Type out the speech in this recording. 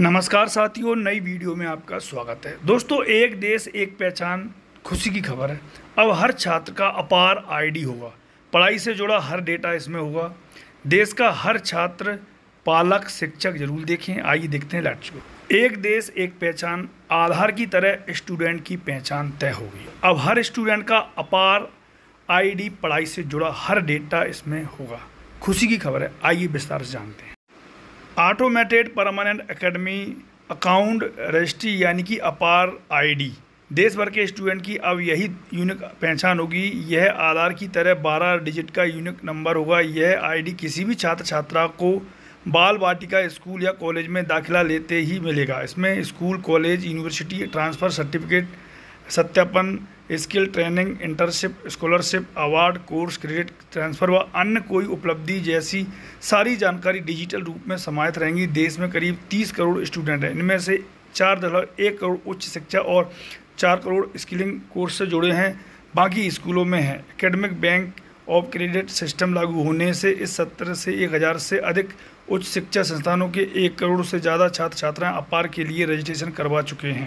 नमस्कार साथियों, नई वीडियो में आपका स्वागत है। दोस्तों, एक देश, एक पहचान, खुशी की खबर है। अब हर छात्र का अपार आईडी होगा। पढ़ाई से जुड़ा हर डेटा इसमें होगा। देश का हर छात्र, पालक, शिक्षक ज़रूर देखें। आइए देखते हैं गो एक देश, एक पहचान, आधार की तरह स्टूडेंट की पहचान तय होगी अब हर स्टूडेंट का अपार आईडी, पढ़ाई से जुड़ा हर डेटा इसमें होगा। खुशी की खबर है। आइए विस्तार से जानते हैं। Automated permanent academy account registry यानी कि अपार आईडी देश भर के स्टूडेंट की अब यही यूनिक पहचान होगी। यह आधार की तरह 12 डिजिट का यूनिक नंबर होगा। यह आईडी किसी भी छात्र छात्रा को बाल वाटिका स्कूल या कॉलेज में दाखिला लेते ही मिलेगा। इसमें school college university transfer certificate सत्यापन, skill training, internship, scholarship, award, course, credit, transfer व अन्य कोई उपलब्धि जैसी सारी जानकारी डिजिटल रूप में समाहित रहेंगी। देश में करीब 30 करोड़ स्टूडेंट हैं। इनमें से चार दशमलव एक करोड़ उच्च शिक्षा और चार करोड़ स्किलिंग कोर्स से जुड़े हैं। बाकी स्कूलों में हैं। Academic bank of credit system लागू होने से इस सत्र से एक हज़ार से अधिक उच्च शिक्षा संस्थानों के एक करोड़ से ज़्यादा छात्र छात्राएँ अपार के लिए रजिस्ट्रेशन करवा चुके हैं।